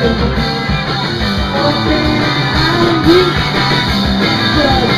Open, I'll be